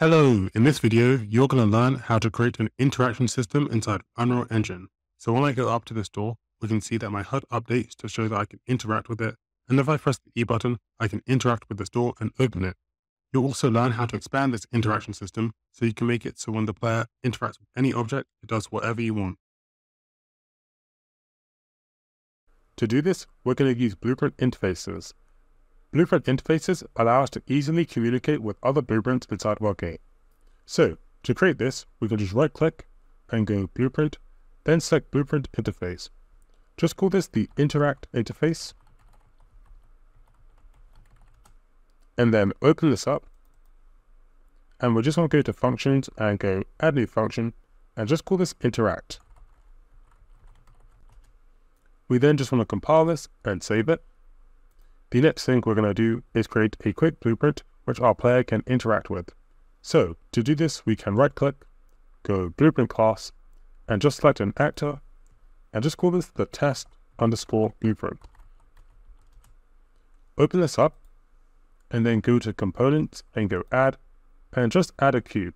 Hello, in this video, you're going to learn how to create an interaction system inside Unreal Engine. So when I go up to this door, we can see that my HUD updates to show that I can interact with it. And if I press the E button, I can interact with this door and open it. You'll also learn how to expand this interaction system so you can make it so when the player interacts with any object, it does whatever you want. To do this, we're going to use Blueprint interfaces. Blueprint interfaces allow us to easily communicate with other blueprints inside of. So, to create this, we can just right click and go Blueprint, then select Blueprint Interface. Just call this the Interact interface. And then open this up. And we're just going to go to Functions and go Add New Function, and just call this Interact. We then just want to compile this and save it. The next thing we're going to do is create a quick blueprint which our player can interact with. So to do this, we can right click, go blueprint class, and just select an actor, and just call this the test underscore blueprint. Open this up, and then go to components and go add, and just add a cube.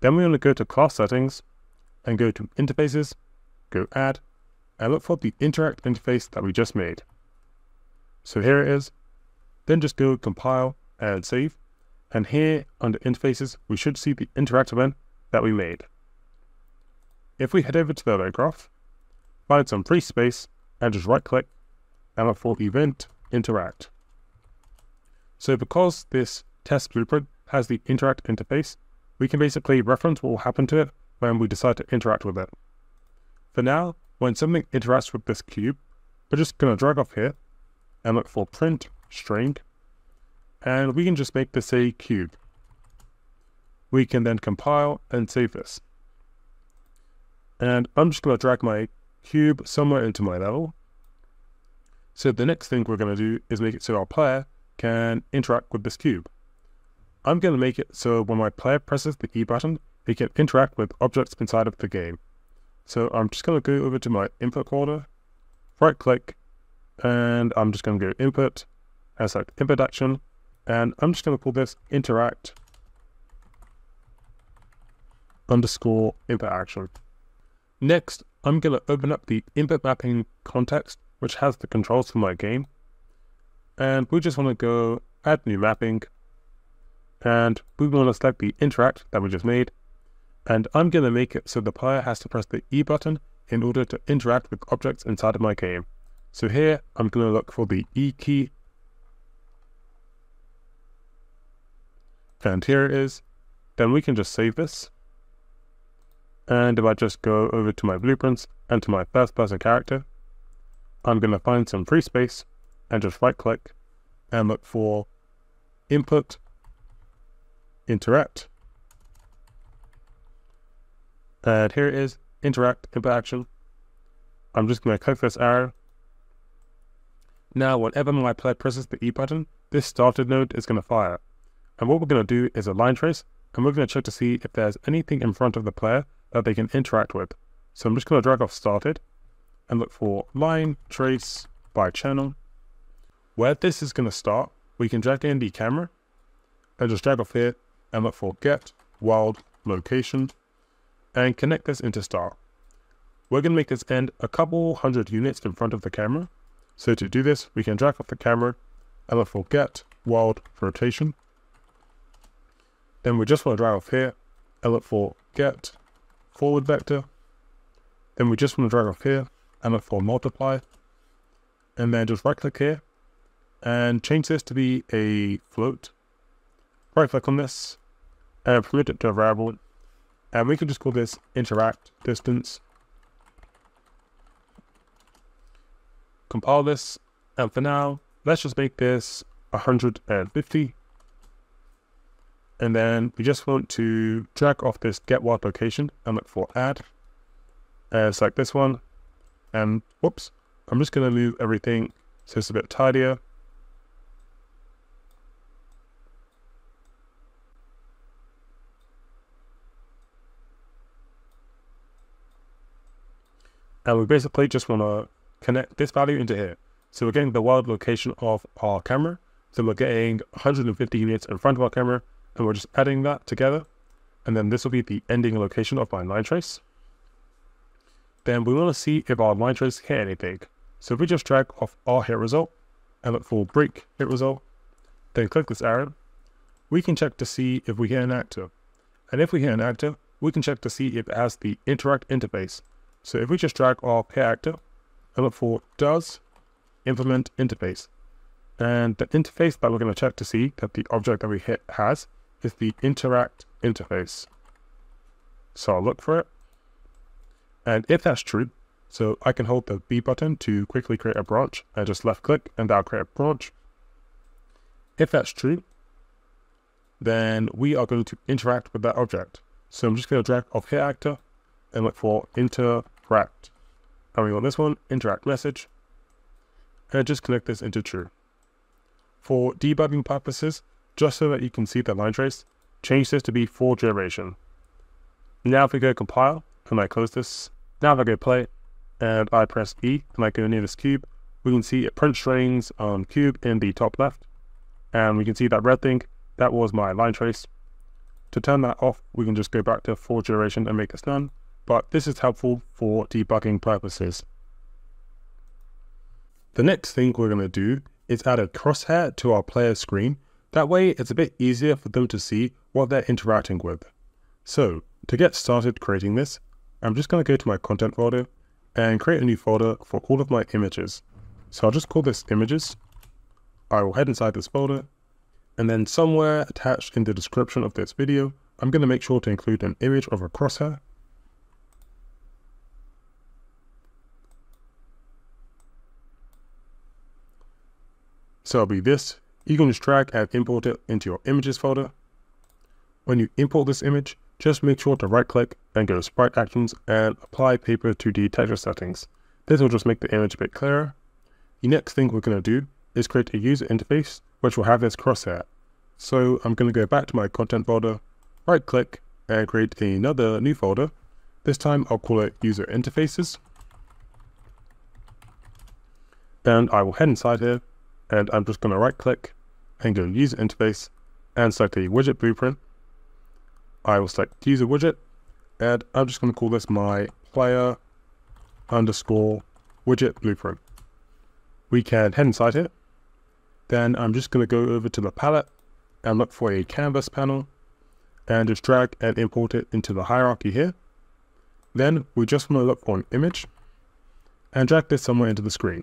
Then we want to go to class settings, and go to interfaces, go add, and look for the interact interface that we just made. So here it is. Then just go compile and save. And here under interfaces, we should see the interact event that we made. If we head over to the graph, find some free space and just right click and look for event interact. So because this test blueprint has the interact interface, we can basically reference what will happen to it when we decide to interact with it. For now, when something interacts with this cube, we're just going to drag off here and look for print string. And we can just make this a cube. We can then compile and save this. And I'm just going to drag my cube somewhere into my level. So the next thing we're going to do is make it so our player can interact with this cube. I'm going to make it so when my player presses the E button, he can interact with objects inside of the game. So I'm just going to go over to my input folder, right click, and I'm just going to go input and select input action. And I'm just going to call this interact underscore input action. Next, I'm going to open up the input mapping context, which has the controls for my game. And we just want to go add new mapping. And we want to select the interact that we just made. And I'm going to make it so the player has to press the E button in order to interact with objects inside of my game. So here I'm going to look for the E key. And here it is. Then we can just save this. And if I just go over to my blueprints and to my first person character, I'm going to find some free space and just right click and look for input, interact. And here it is, interact, input action. I'm just going to click this arrow now, whenever my player presses the E button, this started node is going to fire. And what we're going to do is a line trace, and we're going to check to see if there's anything in front of the player that they can interact with. So I'm just going to drag off started and look for line trace by channel. Where this is going to start, we can drag in the camera and just drag off here and look for get world location and connect this into start. We're going to make this end a couple hundred units in front of the camera so to do this, we can drag off the camera and look for get world rotation. Then we just want to drag off here and look get forward vector. Then we just want to drag off here and look for multiply. And then just right click here and change this to be a float. Right click on this and promote it to a variable. And we can just call this interact distance compile this. And for now, let's just make this 150. And then we just want to drag off this get world location and look for add. And select this one. And whoops, I'm just going to move everything so it's a bit tidier. And we basically just want to connect this value into here. So we're getting the world location of our camera. So we're getting 150 units in front of our camera and we're just adding that together. And then this will be the ending location of my line trace. Then we want to see if our line trace hit anything. So if we just drag off our hit result and look for break hit result, then click this arrow, we can check to see if we hit an actor. And if we hit an actor, we can check to see if it has the interact interface. So if we just drag our hit actor look for does implement interface. And the interface that we're going to check to see that the object that we hit has is the interact interface. So I'll look for it. And if that's true, so I can hold the B button to quickly create a branch and just left click and that'll create a branch. If that's true, then we are going to interact with that object. So I'm just going to drag off hit actor and look for interact. And we want this one, interact message, and just connect this into true. For debugging purposes, just so that you can see the line trace, change this to be for duration. Now if we go compile, and I close this, now if I go play, and I press E, and I go near this cube, we can see it print strings on cube in the top left, and we can see that red thing, that was my line trace. To turn that off, we can just go back to for duration and make this none, but this is helpful for debugging purposes. The next thing we're going to do is add a crosshair to our player screen. That way it's a bit easier for them to see what they're interacting with. So to get started creating this, I'm just going to go to my content folder and create a new folder for all of my images. So I'll just call this images. I will head inside this folder and then somewhere attached in the description of this video, I'm going to make sure to include an image of a crosshair. So it'll be this. You can just drag and import it into your images folder. When you import this image, just make sure to right click and go to sprite actions and apply paper 2D texture settings. This will just make the image a bit clearer. The next thing we're going to do is create a user interface which will have this crosshair. So I'm going to go back to my content folder, right click and create another new folder. This time I'll call it user interfaces. And I will head inside here and I'm just going to right click and go user interface and select a widget blueprint. I will select user widget and I'm just going to call this my player underscore widget blueprint. We can head inside here. Then I'm just going to go over to the palette and look for a canvas panel and just drag and import it into the hierarchy here. Then we just want to look for an image and drag this somewhere into the screen.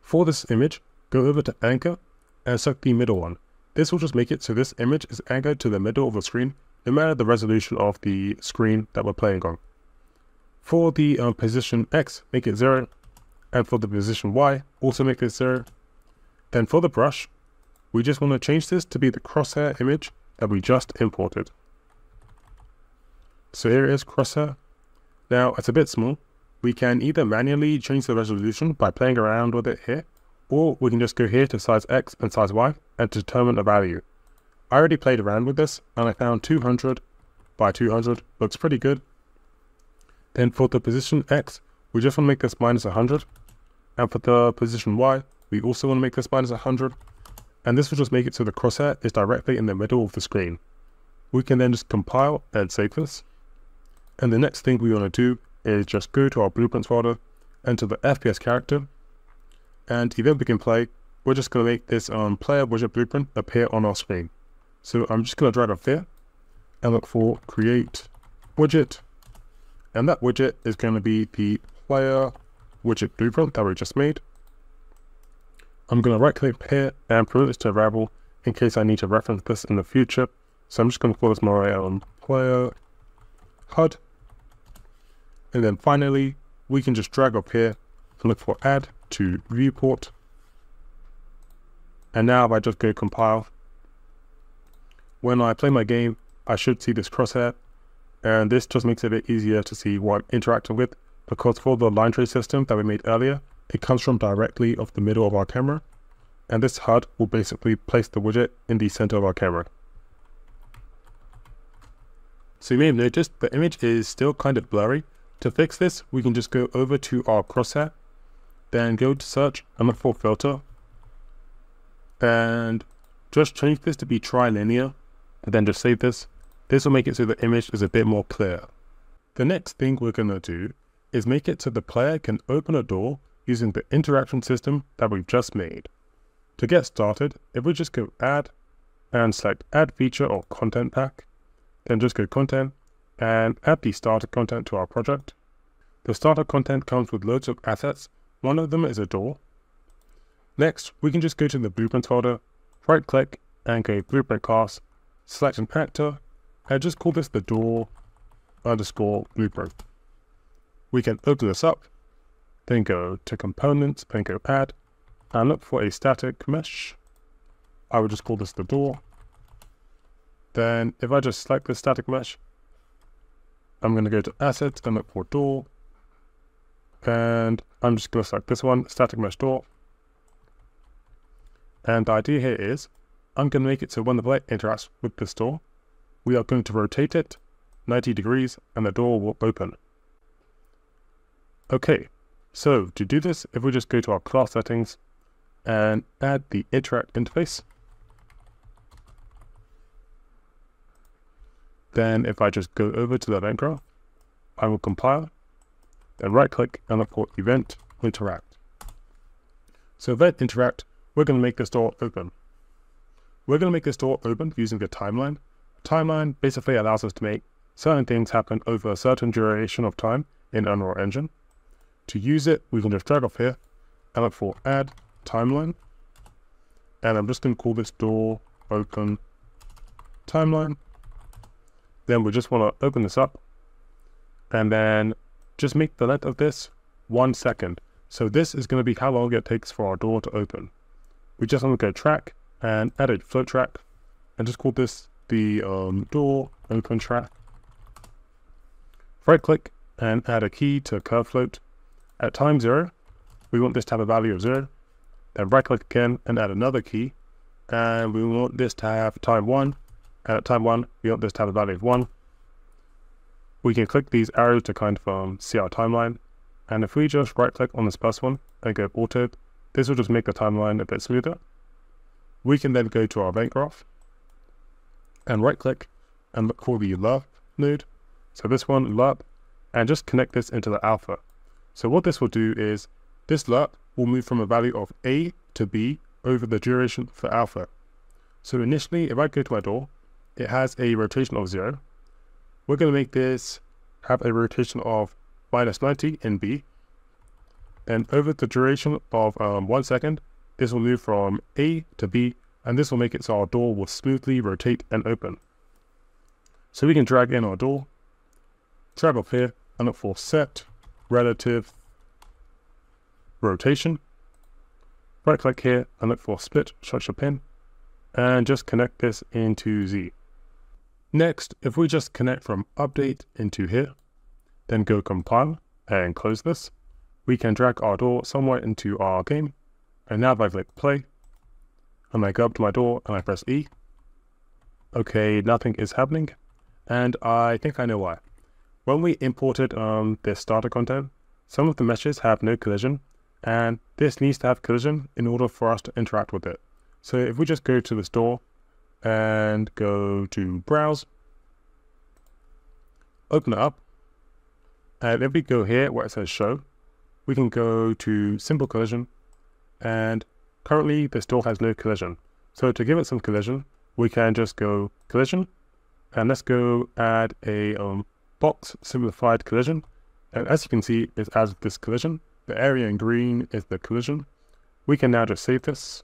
For this image, go over to anchor and select the middle one. This will just make it so this image is anchored to the middle of the screen, no matter the resolution of the screen that we're playing on. For the uh, position X, make it 0, and for the position Y, also make it 0. Then for the brush, we just want to change this to be the crosshair image that we just imported. So here is crosshair. Now, it's a bit small. We can either manually change the resolution by playing around with it here, or we can just go here to size X and size Y and determine a value. I already played around with this and I found 200 by 200 looks pretty good. Then for the position X, we just want to make this minus 100. And for the position Y, we also want to make this minus 100. And this will just make it so the crosshair is directly in the middle of the screen. We can then just compile and save this. And the next thing we want to do is just go to our blueprints folder, enter the FPS character, and even we can play, we're just going to make this um, player widget blueprint appear on our screen. So I'm just going to drag up there and look for create widget. And that widget is going to be the player widget blueprint that we just made. I'm going to right click here and promote this to variable in case I need to reference this in the future. So I'm just going to call this my um, player HUD. And then finally, we can just drag up here look for add to viewport. And now if I just go compile, when I play my game, I should see this crosshair. And this just makes it a bit easier to see what I'm interacting with because for the line trace system that we made earlier, it comes from directly off the middle of our camera. And this HUD will basically place the widget in the center of our camera. So you may have noticed the image is still kind of blurry. To fix this, we can just go over to our crosshair then go to search and look for filter and just change this to be trilinear and then just save this. This will make it so the image is a bit more clear. The next thing we're going to do is make it so the player can open a door using the interaction system that we've just made. To get started, if we just go add and select add feature or content pack, then just go content and add the starter content to our project. The starter content comes with loads of assets. One of them is a door. Next, we can just go to the blueprint folder, right click and go blueprint class, select an actor, and just call this the door underscore blueprint. We can open this up, then go to components, then go add, and look for a static mesh. I would just call this the door. Then if I just select the static mesh, I'm going to go to assets and look for door. And I'm just going to select this one, static mesh door. And the idea here is I'm going to make it so when the player interacts with this door, we are going to rotate it 90 degrees and the door will open. Okay, so to do this, if we just go to our class settings and add the interact interface, then if I just go over to the event graph, I will compile, then right click and look for event interact. So event interact, we're going to make this door open. We're going to make this door open using the timeline. Timeline basically allows us to make certain things happen over a certain duration of time in Unreal Engine. To use it, we can just drag off here and look for add timeline. And I'm just going to call this door open timeline. Then we just want to open this up and then just make the length of this one second. So this is going to be how long it takes for our door to open. We just want to go track and add a float track and just call this the um, door open track. Right click and add a key to curve float at time zero, we want this to have a value of zero. Then right click again and add another key. And we want this to have time one. And at time one, we want this to have a value of one. We can click these arrows to kind of um, see our timeline. And if we just right click on this plus one and go auto, this will just make the timeline a bit smoother. We can then go to our event graph and right click and look for the lerp node. So this one, lerp, and just connect this into the alpha. So what this will do is this lerp will move from a value of A to B over the duration for alpha. So initially, if I go to my door, it has a rotation of zero. We're going to make this have a rotation of minus 90 in B. And over the duration of um, one second, this will move from A to B, and this will make it so our door will smoothly rotate and open. So we can drag in our door, drag up here, and look for set relative rotation. Right click here and look for split structure pin and just connect this into Z. Next, if we just connect from update into here, then go compile and close this, we can drag our door somewhere into our game. And now if I click play, and I go up to my door and I press E, okay, nothing is happening. And I think I know why. When we imported um, this starter content, some of the meshes have no collision, and this needs to have collision in order for us to interact with it. So if we just go to the store and go to browse, open it up, and if we go here where it says show, we can go to simple collision, and currently the store has no collision. So to give it some collision, we can just go collision, and let's go add a um, box simplified collision. And as you can see, it adds this collision. The area in green is the collision. We can now just save this.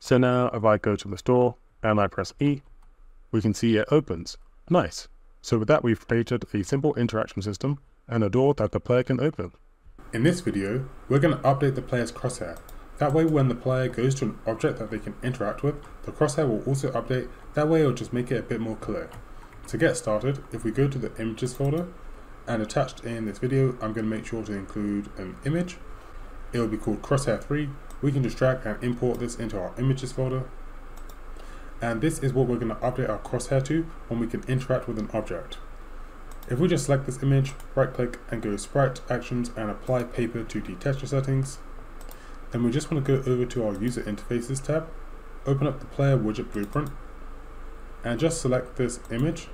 So now if I go to the store and I press E, we can see it opens. Nice. So with that, we've created a simple interaction system and a door that the player can open. In this video, we're going to update the player's crosshair. That way when the player goes to an object that they can interact with, the crosshair will also update. That way it'll just make it a bit more clear. To get started, if we go to the images folder, and attached in this video, I'm going to make sure to include an image. It will be called Crosshair 3. We can just drag and import this into our images folder. And this is what we're going to update our crosshair to when we can interact with an object. If we just select this image, right click and go sprite actions and apply paper 2D texture settings, then we just want to go over to our user interfaces tab, open up the player widget blueprint, and just select this image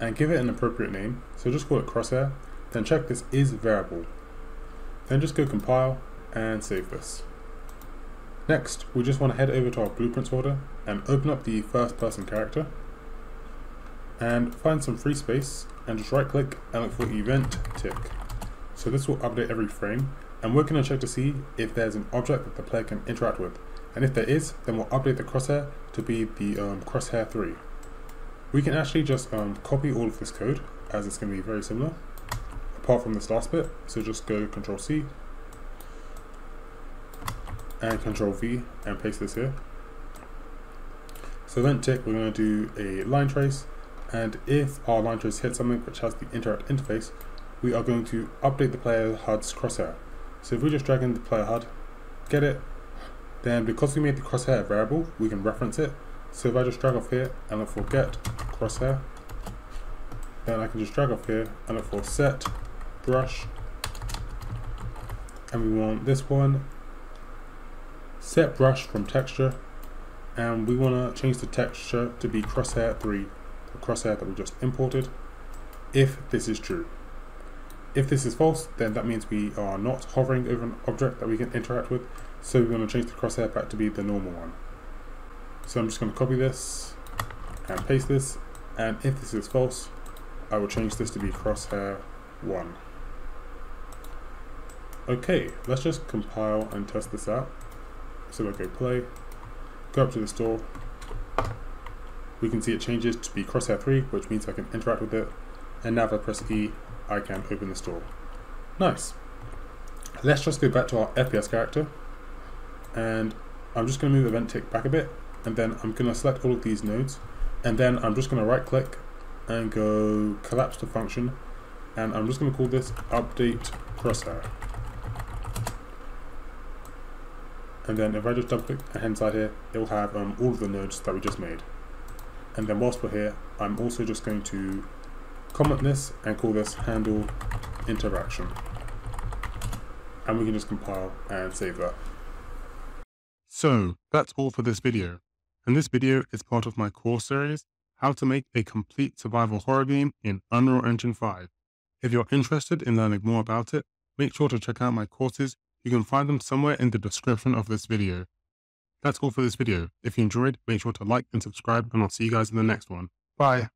and give it an appropriate name. So just call it crosshair, then check this is variable. Then just go compile and save this. Next, we just want to head over to our blueprints folder and open up the first person character and find some free space and just right click and look for event tick. So this will update every frame and we're going to check to see if there's an object that the player can interact with. And if there is, then we'll update the crosshair to be the um, crosshair 3. We can actually just um, copy all of this code as it's going to be very similar apart from this last bit. So just go Control C and Control V and paste this here. So then tick, we're going to do a line trace and if our line trace hits something which has the interact interface, we are going to update the player HUD's crosshair. So if we just drag in the player HUD, get it, then because we made the crosshair variable, we can reference it. So if I just drag off here and look for get crosshair, then I can just drag off here and look for set brush, and we want this one, set brush from texture, and we want to change the texture to be crosshair 3, the crosshair that we just imported, if this is true. If this is false, then that means we are not hovering over an object that we can interact with, so we're going to change the crosshair back to be the normal one. So I'm just going to copy this and paste this, and if this is false, I will change this to be crosshair 1. Okay, let's just compile and test this out. So we'll go play, go up to the store, we can see it changes to be crosshair 3, which means I can interact with it, and now if I press E, I can open the store. Nice. Let's just go back to our FPS character. And I'm just going to move the event tick back a bit and then I'm going to select all of these nodes and then I'm just going to right click and go collapse the function. And I'm just going to call this update crosshair and then if I just double click inside here it will have um, all of the nodes that we just made and then whilst we're here I'm also just going to comment this and call this handle interaction and we can just compile and save that. So that's all for this video and this video is part of my course series how to make a complete survival horror game in Unreal Engine 5. If you're interested in learning more about it, make sure to check out my courses. You can find them somewhere in the description of this video. That's all for this video. If you enjoyed, make sure to like and subscribe and I'll see you guys in the next one. Bye.